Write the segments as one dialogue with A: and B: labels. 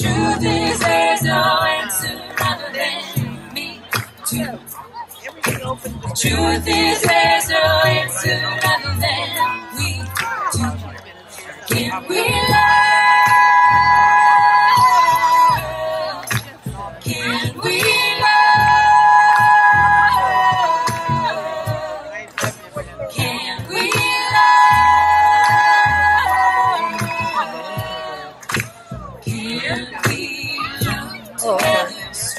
A: truth is there's no answer other than me. The truth is there's no answer other than we two. Can we love?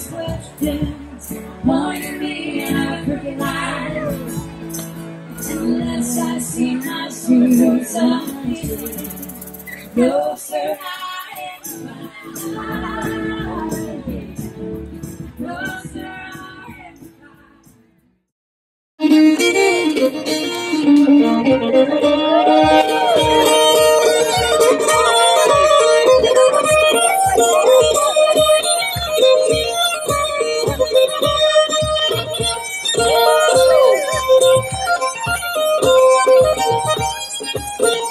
A: these questions. Pointing me in a crooked line. Unless I see my shoes on No, sir, I am. No, sir, fine.